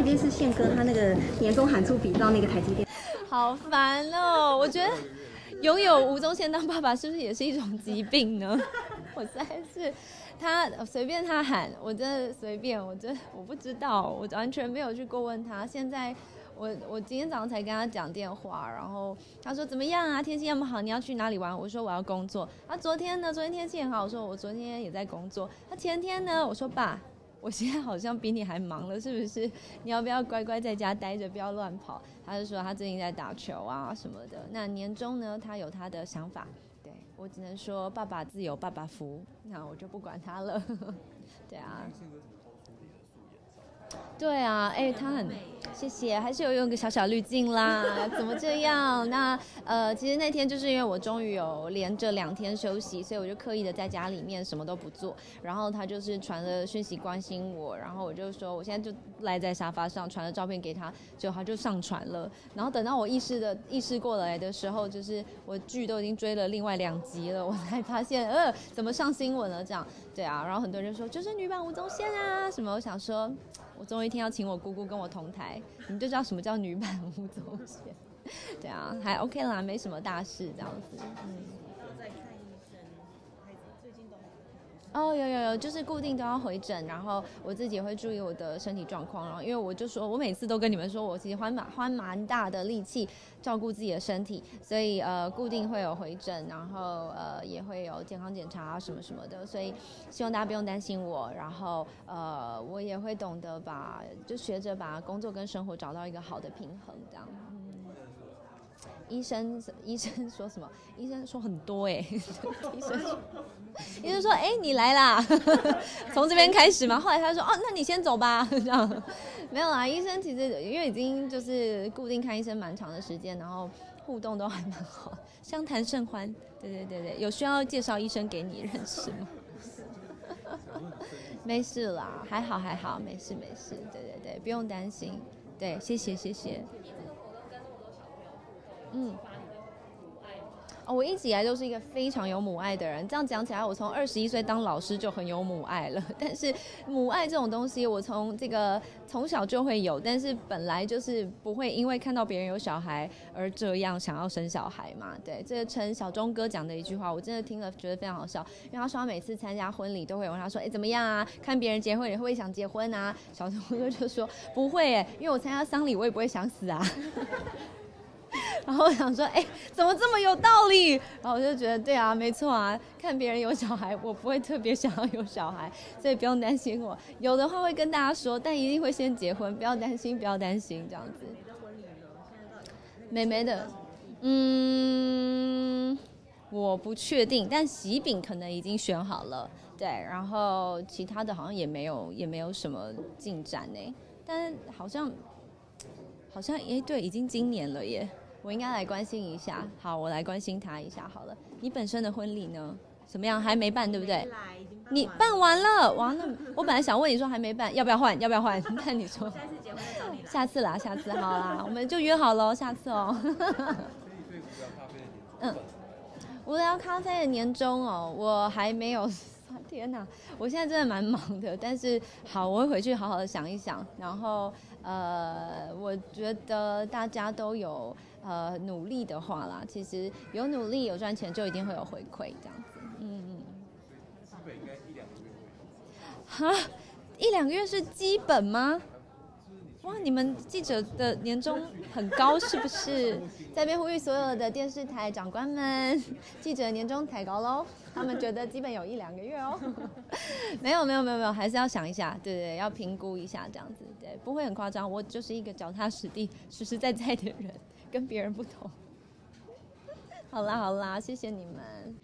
有点是宪哥他那个年终喊出比到那个台积电，好烦哦！我觉得拥有吴宗宪当爸爸是不是也是一种疾病呢？我实在是他随便他喊，我真的随便，我真的我不知道，我完全没有去过问他。现在我我今天早上才跟他讲电话，然后他说怎么样啊？天气那么好，你要去哪里玩？我说我要工作。他昨天呢？昨天天气很好，我说我昨天也在工作。他前天呢？我说爸。我现在好像比你还忙了，是不是？你要不要乖乖在家待着，不要乱跑？他就说他最近在打球啊什么的。那年终呢，他有他的想法。对我只能说爸爸自有爸爸福，那我就不管他了。对啊。对啊，哎，他很谢谢，还是有用个小小滤镜啦。怎么这样？那呃，其实那天就是因为我终于有连着两天休息，所以我就刻意的在家里面什么都不做。然后他就是传了讯息关心我，然后我就说我现在就赖在沙发上，传了照片给他，就他就上传了。然后等到我意识的意识过来的时候，就是我剧都已经追了另外两集了，我才发现呃，怎么上新闻了这样？对啊，然后很多人说就是女版吴宗宪啊什么，我想说。我总有一天要请我姑姑跟我同台，你们就知道什么叫女版吴宗宪。对啊，还 OK 啦，没什么大事这样子。嗯。哦，有有有，就是固定都要回诊，然后我自己会注意我的身体状况，然后因为我就说我每次都跟你们说，我其实花蛮花蛮大的力气照顾自己的身体，所以呃固定会有回诊，然后呃也会有健康检查什么什么的，所以希望大家不用担心我，然后呃我也会懂得把就学着把工作跟生活找到一个好的平衡这样。医生医生说什么？医生说很多哎，医生说，医生说哎你来啦，从这边开始嘛。后来他说哦那你先走吧，这样没有啦。医生其实因为已经就是固定看医生蛮长的时间，然后互动都还蛮好，相谈甚欢。对对对对，有需要介绍医生给你认识吗？没事啦，还好还好，没事没事。对对对，不用担心。对，谢谢谢谢。嗯，哦，我一直以来都是一个非常有母爱的人。这样讲起来，我从二十一岁当老师就很有母爱了。但是母爱这种东西，我从这个从小就会有，但是本来就是不会因为看到别人有小孩而这样想要生小孩嘛。对，这个陈小钟哥讲的一句话，我真的听了觉得非常好笑。因为他说他每次参加婚礼都会问他说：“哎，怎么样啊？看别人结婚，你会不会想结婚啊？”小钟哥就说：“不会，哎，因为我参加丧礼，我也不会想死啊。” 然后我想说，哎，怎么这么有道理？然后我就觉得，对啊，没错啊。看别人有小孩，我不会特别想要有小孩，所以不用担心我。有的话会跟大家说，但一定会先结婚，不要担心，不要担心这样子。美眉的，嗯，我不确定，但喜饼可能已经选好了，对。然后其他的好像也没有，也没有什么进展呢。但好像。好像哎，对，已经今年了耶，我应该来关心一下。好，我来关心他一下好了。你本身的婚礼呢？怎么样？还没办，对不对？你办完了，完了。我本来想问你说还没办，要不要换？要不要换？那你说。下次结婚找你。下次啦，下次好啦，我们就约好喽，下次哦。嗯，无聊咖啡的年终哦，我还没有。天哪，我现在真的蛮忙的，但是好，我会回去好好的想一想，然后呃，我觉得大家都有呃努力的话啦，其实有努力有赚钱就一定会有回馈这样子，嗯嗯。基本应该一两个月。哈，一两个月是基本吗？哇，你们记者的年终很高是不是？在边呼吁所有的电视台长官们，记者年终抬高喽！他们觉得基本有一两个月哦。没有没有没有没有，还是要想一下，对对，要评估一下这样子，对，不会很夸张。我就是一个脚踏实地、实实在在的人，跟别人不同。好啦好啦，谢谢你们。